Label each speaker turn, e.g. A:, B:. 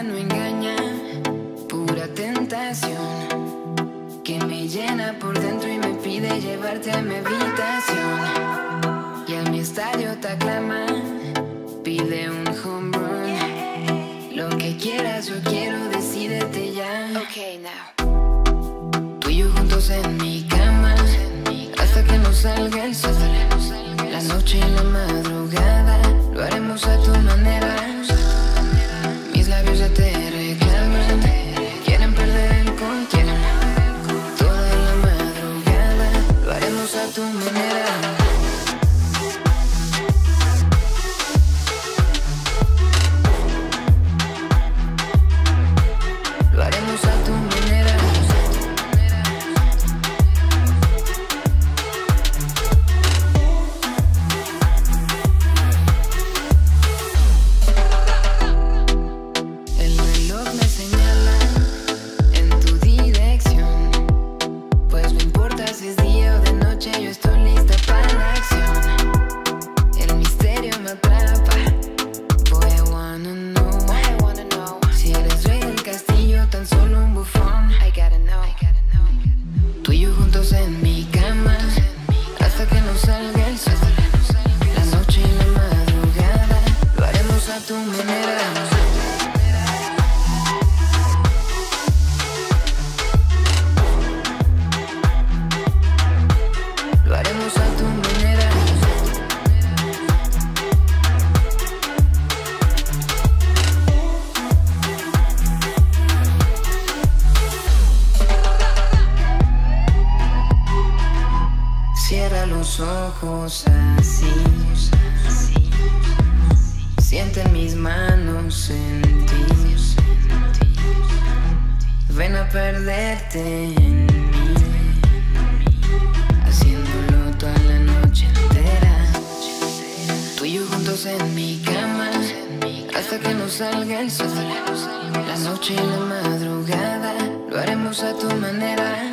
A: mirada no engaña, pura tentación que me llena por dentro y me pide llevarte a mi habitación. Y a mi estadio te aclama, pide un home run. Lo que quieras, yo quiero, decídete ya.
B: Okay, now.
A: Tú y yo juntos en mi cama, hasta que nos salga el sol. La noche y la madrugada, lo haremos a tu manera. Tu manera. Tú y yo Cierra los ojos así. Siente mis manos en ti. Ven a perderte en mí. Haciéndolo toda la noche entera. Tú y yo juntos en mi cama. Hasta que nos salga el sol. La noche y la madrugada. Lo haremos a tu manera.